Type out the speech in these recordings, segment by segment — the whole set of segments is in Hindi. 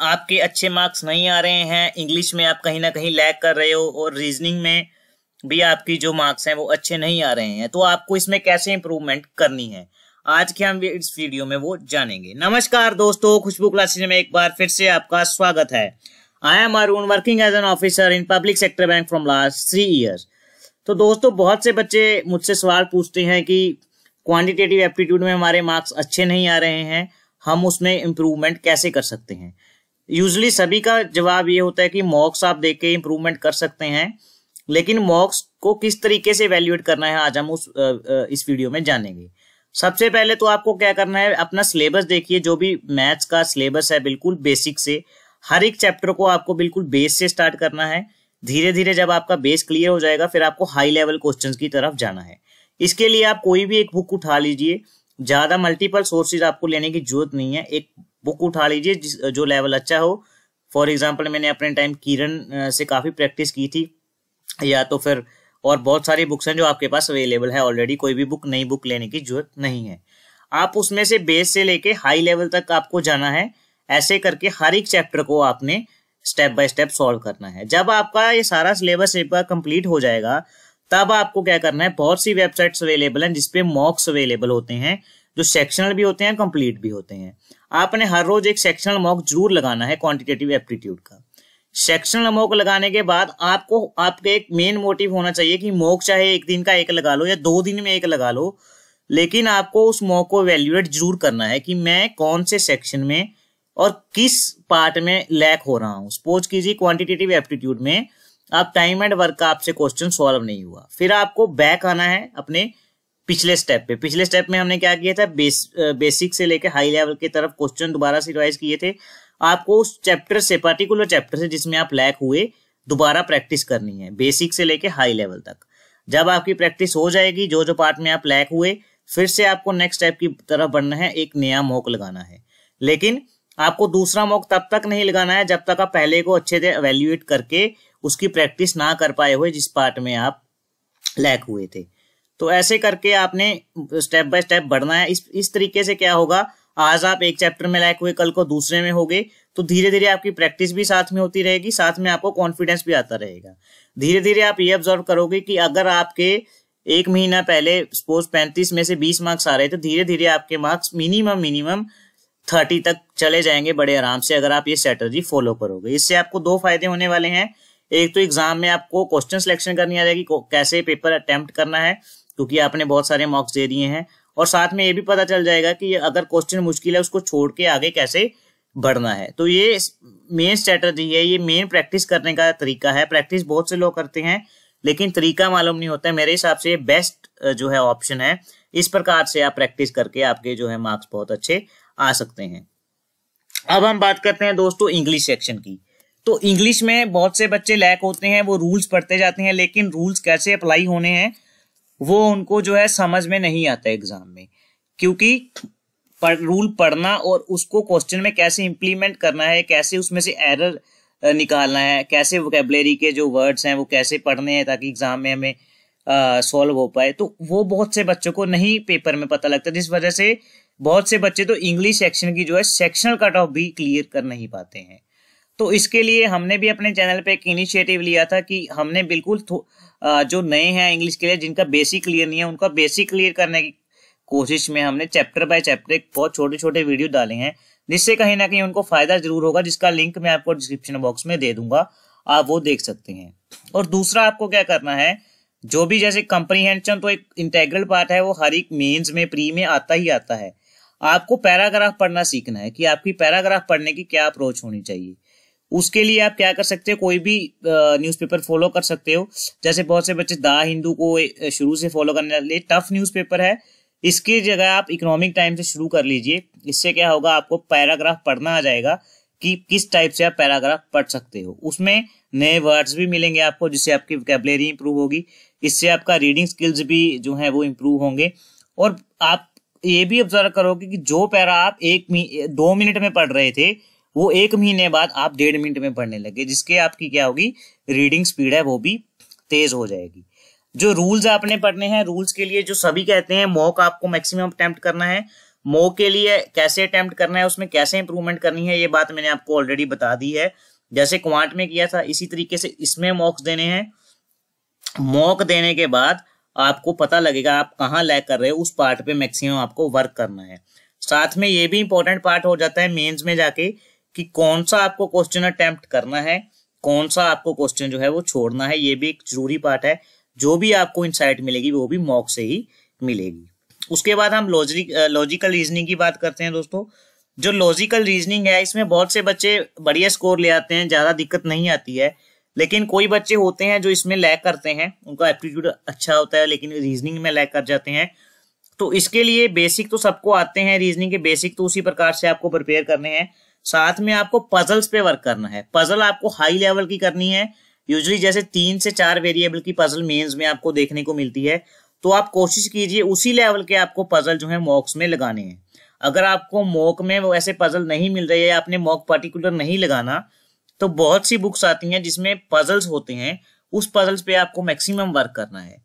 आपके अच्छे मार्क्स नहीं आ रहे हैं इंग्लिश में आप कहीं ना कहीं लैग कर रहे हो और रीजनिंग में भी आपकी जो मार्क्स हैं वो अच्छे नहीं आ रहे हैं तो आपको इसमें कैसे इंप्रूवमेंट करनी है? आज के हम इस वीडियो में वो जानेंगे। नमस्कार दोस्तों, खुशबू क्लासेज में एक बार फिर से आपका स्वागत है। I am Arun working as an officer in public sector bank from last three years तो दोस्तों, बहुत से बच्चे मुझसे सवाल पूछते हैं कि क्वांटिटेटिव एप्टीट्यूड में हमारे मार्क्स अच्छे नहीं आ रहे हैं, हम उसमें इम्प्रूवमेंट कैसे कर सकते हैं? यूजली सभी का जवाब ये होता है कि मॉक्स आप देख के इम्प्रूवमेंट कर सकते हैं, लेकिन मॉक्स को किस तरीके से वैल्यूएट करना है आज हम उस इस वीडियो में जानेंगे। सबसे पहले तो आपको क्या करना है, अपना सिलेबस देखिए, जो भी मैथ्स का सिलेबस है बिल्कुल बेसिक से, हर एक चैप्टर को आपको बिल्कुल बेस से स्टार्ट करना है। धीरे धीरे जब आपका बेस क्लियर हो जाएगा, फिर आपको हाई लेवल क्वेश्चंस की तरफ़ जाना है। इसके लिए आप कोई भी एक बुक उठा लीजिए, ज़्यादा मल्टीपल सोर्सेज आपको लेने की ज़रूरत नहीं है, एक बुक उठा लीजिए जो लेवल अच्छा हो। फॉर एग्ज़ाम्पल मैंने अपने टाइम किरण से काफ़ी प्रैक्टिस की थी। या तो फिर और बहुत सारी बुक्स हैं जो आपके पास अवेलेबल है ऑलरेडी कोई भी बुक नई बुक लेने की ज़रूरत नहीं है। आप उसमें से बेस से लेके हाई लेवल तक आपको जाना है। ऐसे करके हर एक चैप्टर को आपने स्टेप बाय स्टेप सॉल्व करना है। जब आपका ये सारा सिलेबस एक बार कंप्लीट हो जाएगा, तब आपको क्या करना है? बहुत सी वेबसाइट्स अवेलेबल हैं जिसपे मॉक्स अवेलेबल होते हैं। जो सेक्शनल भी होते हैं कंप्लीट भी होते हैं। आपने हर रोज एक सेक्शनल मॉक ज़रूर लगाना है क्वांटिटेटिव एप्टीट्यूड का। सेक्शनल मॉक लगाने के बाद आपको, आपके एक मेन मोटिव होना चाहिए कि मॉक चाहे एक दिन का एक लगा लो या दो दिन में एक लगा लो, लेकिन आपको उस मॉक को वैल्यूएट ज़रूर करना है कि मैं कौन से सेक्शन में और किस पार्ट में लैक हो रहा हूँ। सपोज़ कीजिए क्वांटिटेटिव एप्टीट्यूड में आप टाइम एंड वर्क का आपसे क्वेश्चन सॉल्व नहीं हुआ। फिर आपको बैक आना है अपने पिछले स्टेप पे। पिछले स्टेप में हमने क्या किया था? बेस, बेसिक से लेकर हाई लेवल की तरफ़ क्वेश्चन दोबारा से रिवाइज किए थे। आपको उस चैप्टर से पर्टिकुलर चैप्टर से जिसमें आप लैक हुए दोबारा प्रैक्टिस करनी है। बेसिक से लेके हाई लेवल तक। जब आपकी प्रैक्टिस हो जाएगी जो जो पार्ट में आप लैक हुए फिर से आपको नेक्स्ट स्टेप की तरफ़ बढ़ना है एक नया मॉक लगाना है। लेकिन आपको दूसरा मॉक तब तक नहीं लगाना है जब तक आप पहले को अच्छे से एवेल्युएट करके उसकी प्रैक्टिस ना कर पाए हुए जिस पार्ट में आप लैक हुए थे। तो ऐसे करके आपने स्टेप बाय स्टेप बढ़ना है। इस इस तरीके से क्या होगा? आज आप एक चैप्टर में लैक हुए, कल को दूसरे में होगे तो धीरे धीरे आपकी प्रैक्टिस भी साथ में होती रहेगी, साथ में आपको कॉन्फिडेंस भी आता रहेगा। धीरे धीरे आप ये ऑब्ज़र्व करोगे कि अगर आपके एक महीना पहले सपोज़ पैंतीस में से बीस मार्क्स आ रहे तो धीरे धीरे आपके मार्क्स मिनिमम मिनिमम थर्टी तक चले जाएँगे बड़े आराम से, अगर आप ये स्ट्रेटजी फॉलो करोगे। इससे आपको दो फ़ायदे होने वाले हैं। एक तो एग्ज़ाम में आपको क्वेश्चन सिलेक्शन करनी आ जाएगी कैसे पेपर अटेम्प्ट करना है। क्योंकि आपने बहुत सारे मॉक्स दे दिए हैं। और साथ में ये भी पता चल जाएगा कि अगर क्वेश्चन मुश्किल है, उसको छोड़ के आगे कैसे बढ़ना है। तो ये मेन स्ट्रेटजी है, ये मेन प्रैक्टिस करने का तरीका है। प्रैक्टिस बहुत से लोग करते हैं, लेकिन तरीका मालूम नहीं होता है। मेरे हिसाब से बेस्ट जो है ऑप्शन है। इस प्रकार से आप प्रैक्टिस करके आपके जो है मार्क्स बहुत अच्छे आ सकते हैं। अब हम बात करते हैं दोस्तों इंग्लिश सेक्शन की। तो इंग्लिश में बहुत से बच्चे लैक होते हैं, वो रूल्स पढ़ते जाते हैं, लेकिन रूल्स कैसे अप्लाई होने हैं वो उनको जो है समझ में नहीं आता एग्ज़ाम में। क्योंकि पर, रूल पढ़ना और उसको क्वेश्चन में कैसे इंप्लीमेंट करना है कैसे उसमें से एरर निकालना है कैसे वोकेबलरी के जो वर्ड्स हैं वो कैसे पढ़ने हैं ताकि एग्ज़ाम में हमें सॉल्व हो पाए। तो वो बहुत से बच्चों को नहीं पेपर में पता लगता। जिस वजह से बहुत से बच्चे तो इंग्लिश सेक्शन की जो है सेक्शनल कट ऑफ़ भी क्लियर कर नहीं पाते हैं। तो इसके लिए हमने भी अपने चैनल पे एक इनिशिएटिव लिया था कि हमने बिल्कुल जो नए हैं इंग्लिश के लिए, जिनका बेसिक क्लियर नहीं है, उनका बेसिक क्लियर करने की कोशिश में हमने चैप्टर बाय चैप्टर एक बहुत छोटे छोटे वीडियो डाले हैं, जिससे कहीं ना कहीं उनको फ़ायदा ज़रूर होगा, जिसका लिंक मैं आपको डिस्क्रिप्शन बॉक्स में दे दूँगा, आप वो देख सकते हैं। और दूसरा आपको क्या करना है, जो भी जैसे कंप्रीहेंशन तो एक इंटेग्रल पार्ट है, वो हर एक मेंस में प्री में आता ही आता है। आपको पैराग्राफ पढ़ना सीखना है कि आपकी पैराग्राफ पढ़ने की क्या अप्रोच होनी चाहिए। उसके लिए आप क्या कर सकते हो, कोई भी न्यूज़पेपर फॉलो कर सकते हो। जैसे बहुत से बच्चे दा हिंदू को शुरू से फॉलो करने लिए टफ न्यूज़पेपर है। इसकी जगह आप इकोनॉमिक टाइम से शुरू कर लीजिए। इससे क्या होगा, आपको पैराग्राफ पढ़ना आ जाएगा कि किस टाइप से आप पैराग्राफ पढ़ सकते हो। उसमें नए वर्ड्स भी मिलेंगे आपको, जिससे आपकी वोकेबलरी इंप्रूव होगी। इससे आपका रीडिंग स्किल्स भी जो है, वो इंप्रूव होंगे। और आप ये भी ऑब्ज़र्व करोगे कि जो पैरा आप एक दो मिनट में पढ़ रहे थे वो एक महीने बाद आप डेढ़ मिनट में पढ़ने लगे जिसके आपकी क्या होगी रीडिंग स्पीड है, वो भी तेज हो जाएगी। जो रूल्स आपने पढ़ने हैं रूल्स के लिए जो सभी कहते हैं मॉक आपको मैक्सिमम अटेम्प्ट करना है। मॉक के लिए कैसे अटेम्प्ट करना है, उसमें कैसे इंप्रूवमेंट करनी है, ये बात मैंने आपको ऑलरेडी बता दी है। जैसे क्वांट में किया था, इसी तरीके से इसमें मॉक्स देने हैं। मॉक देने के बाद आपको पता लगेगा आप कहाँ लैक कर रहे हो, उस पार्ट पे मैक्सिमम आपको वर्क करना है। साथ में ये भी इंपॉर्टेंट पार्ट हो जाता है मेंस में जाके। कि कौन सा आपको क्वेश्चन अटेम्प्ट करना है, कौन सा आपको क्वेश्चन जो है वो छोड़ना है, ये भी एक ज़रूरी पार्ट है। जो भी आपको इंसाइट मिलेगी, वो भी मॉक से ही मिलेगी। उसके बाद हम लॉजिक लॉजिकल रीजनिंग की बात करते हैं दोस्तों। जो लॉजिकल रीजनिंग है, इसमें बहुत से बच्चे बढ़िया स्कोर ले आते हैं, ज़्यादा दिक्कत नहीं आती है। लेकिन कोई बच्चे होते हैं जो इसमें लैक करते हैं, उनका एप्टीट्यूड अच्छा होता है, लेकिन रीजनिंग में लैक कर जाते हैं। तो इसके लिए बेसिक तो सबको आते हैं रीजनिंग के बेसिक तो उसी प्रकार से आपको प्रिपेयर करने हैं। साथ में आपको पजल्स पे वर्क करना है। पजल आपको हाई लेवल की करनी है। यूजली जैसे तीन से चार वेरिएबल की पजल मेंस में आपको देखने को मिलती है तो आप कोशिश कीजिए उसी लेवल के आपको पजल जो है मॉक्स में लगाने हैं। अगर आपको मॉक में ऐसे पजल नहीं मिल रहे है आपने मॉक पर्टिकुलर नहीं लगाना तो बहुत सी बुक्स आती हैं जिसमें पजल्स होते हैं, उस पजल्स पे आपको मैक्सिमम वर्क करना है।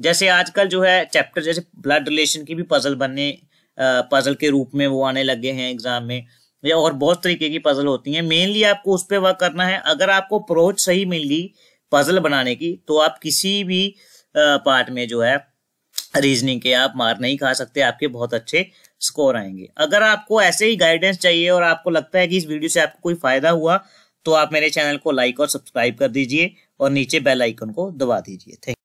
जैसे आजकल जो है चैप्टर जैसे ब्लड रिलेशन की भी पजल बनने पजल के रूप में वो आने लगे हैं एग्ज़ाम में। या और बहुत तरीके की पजल होती हैं। मेनली आपको उस पर वर्क करना है। अगर आपको अप्रोच सही मिल गई पजल बनाने की तो आप किसी भी पार्ट में जो है रीजनिंग के आप मार नहीं खा सकते। आपके बहुत अच्छे स्कोर आएँगे। अगर आपको ऐसे ही गाइडेंस चाहिए और आपको लगता है कि इस वीडियो से आपको कोई फ़ायदा हुआ तो आप मेरे चैनल को लाइक और सब्सक्राइब कर दीजिए और नीचे बेल आइकन को दबा दीजिए। थैंक